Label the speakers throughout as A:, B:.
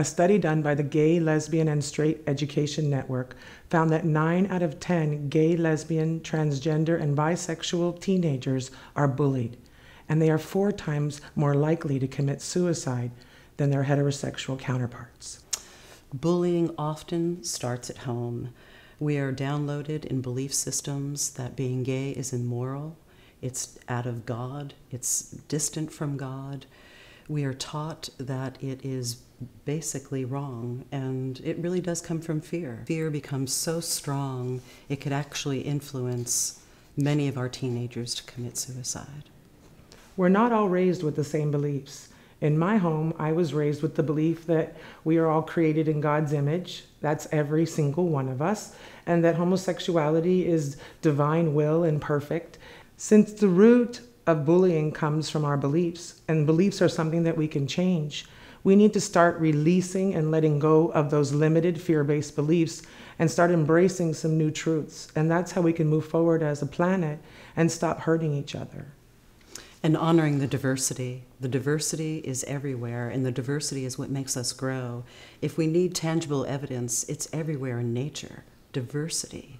A: A study done by the Gay, Lesbian, and Straight Education Network found that 9 out of 10 gay, lesbian, transgender, and bisexual teenagers are bullied, and they are four times more likely to commit suicide than their heterosexual counterparts.
B: Bullying often starts at home. We are downloaded in belief systems that being gay is immoral, it's out of God, it's distant from God. We are taught that it is basically wrong, and it really does come from fear. Fear becomes so strong, it could actually influence many of our teenagers to commit suicide.
A: We're not all raised with the same beliefs. In my home, I was raised with the belief that we are all created in God's image. That's every single one of us. And that homosexuality is divine will and perfect. Since the root of bullying comes from our beliefs, and beliefs are something that we can change, we need to start releasing and letting go of those limited fear based beliefs and start embracing some new truths. And that's how we can move forward as a planet and stop hurting each other.
B: And honoring the diversity. The diversity is everywhere, and the diversity is what makes us grow. If we need tangible evidence, it's everywhere in nature. Diversity.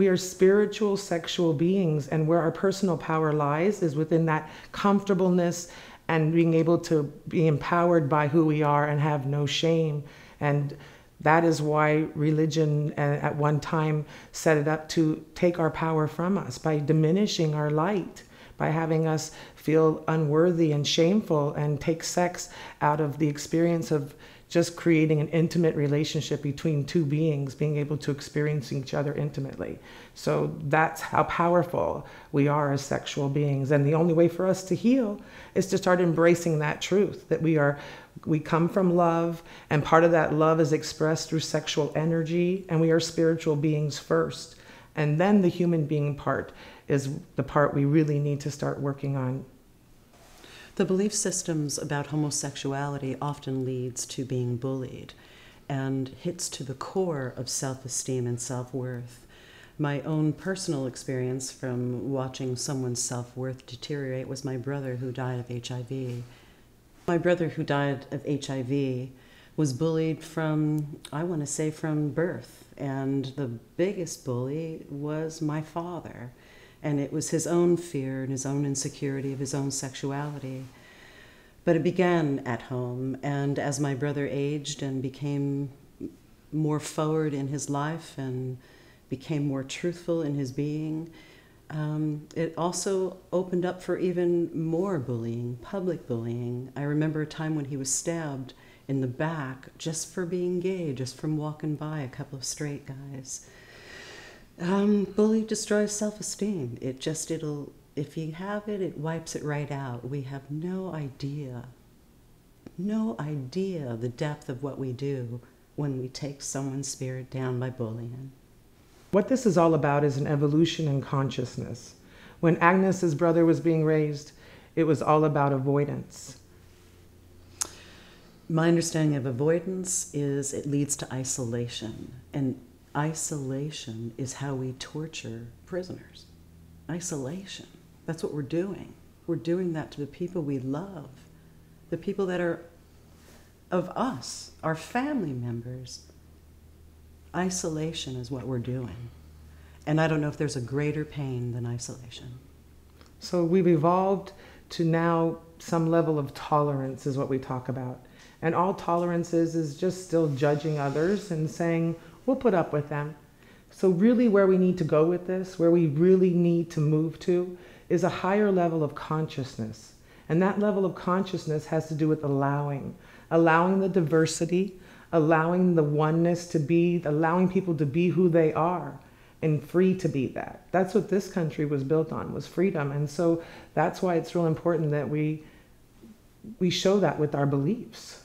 A: We are spiritual sexual beings, and where our personal power lies is within that comfortableness and being able to be empowered by who we are and have no shame. And that is why religion uh, at one time set it up to take our power from us by diminishing our light, by having us feel unworthy and shameful and take sex out of the experience of just creating an intimate relationship between two beings, being able to experience each other intimately. So that's how powerful we are as sexual beings. And the only way for us to heal is to start embracing that truth that we are we come from love and part of that love is expressed through sexual energy and we are spiritual beings first. And then the human being part is the part we really need to start working on
B: the belief systems about homosexuality often leads to being bullied and hits to the core of self-esteem and self-worth. My own personal experience from watching someone's self-worth deteriorate was my brother who died of HIV. My brother who died of HIV was bullied from, I want to say, from birth. And the biggest bully was my father and it was his own fear and his own insecurity of his own sexuality. But it began at home, and as my brother aged and became more forward in his life and became more truthful in his being, um, it also opened up for even more bullying, public bullying. I remember a time when he was stabbed in the back just for being gay, just from walking by a couple of straight guys. Um, bullying destroys self-esteem. It just it'll if you have it, it wipes it right out. We have no idea, no idea the depth of what we do when we take someone's spirit down by bullying.
A: What this is all about is an evolution in consciousness. When Agnes's brother was being raised, it was all about avoidance.
B: My understanding of avoidance is it leads to isolation. And Isolation is how we torture prisoners. Isolation. That's what we're doing. We're doing that to the people we love, the people that are of us, our family members. Isolation is what we're doing. And I don't know if there's a greater pain than isolation.
A: So we've evolved to now some level of tolerance, is what we talk about. And all tolerance is, is just still judging others and saying, we'll put up with them. So, really, where we need to go with this, where we really need to move to, is a higher level of consciousness. And that level of consciousness has to do with allowing, allowing the diversity, allowing the oneness to be, allowing people to be who they are and free to be that. That's what this country was built on, was freedom. And so that's why it's real important that we we show that with our beliefs.